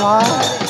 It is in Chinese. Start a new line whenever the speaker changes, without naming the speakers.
好。啊